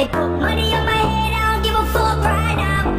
They put money on my head, I don't give a fuck right now.